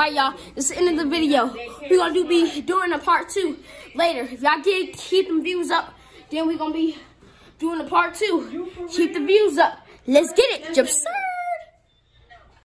Alright, y'all. This is the end of the video. We're gonna do be doing a part two later. If y'all get keep them views up, then we're gonna be doing a part two. Keep the views up. Let's get it, Jump, sir.